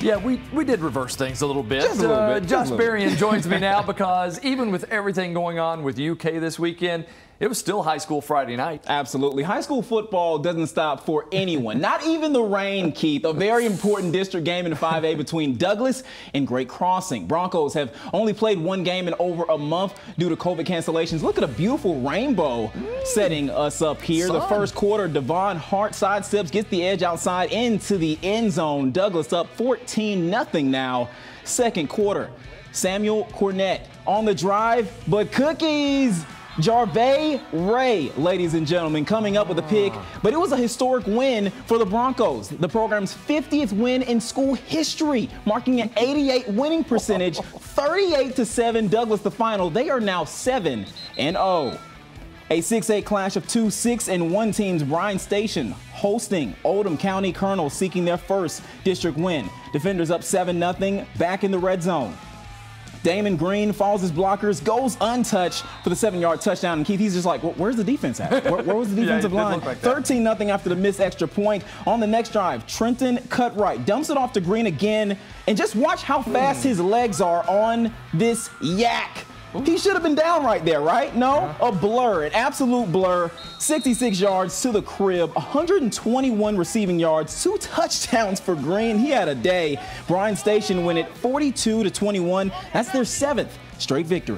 Yeah, we, we did reverse things a little bit. Just a little Uh, bit, just Josh Berrien joins me now because even with everything going on with UK this weekend, it was still high school Friday night. Absolutely. High school football doesn't stop for anyone, not even the rain, Keith. A very important district game in the 5A between Douglass and Great Crossing. Broncos have only played one game in over a month due to COVID cancellations. Look at a beautiful rainbow setting us up here. The first quarter, Devon Hart sidesteps, gets the edge outside into the end zone. Douglass up 14 0 now. Second quarter, Samuel Cornett on the drive, but cookies. Jarvey Ray, ladies and gentlemen, coming up with a pick, ah. but it was a historic win for the Broncos. The program's 50th win in school history, marking an 88 winning percentage, 38 to 7 Douglass the final. They are now 7 and 0. A 6-8 clash of two 6 and 1 teams, Bryan Station hosting Oldham County Colonel seeking their first district win. Defenders up 7-0, back in the red zone. Damon Green falls his blockers, goes untouched for the seven-yard touchdown. And Keith, he's just like, well, where's the defense at? Where, where was the defensive did line? like 13 nothing after the missed extra point. On the next drive, Trenton cut right, dumps it off to Green again. And just watch how fast his legs are on this yak. He should have been down right there, right? No? Uh-huh. A blur, an absolute blur. 66 yards to the crib, 121 receiving yards, two touchdowns for Green. He had a day. Bryan Station win it 42 to 21. That's their seventh straight victory.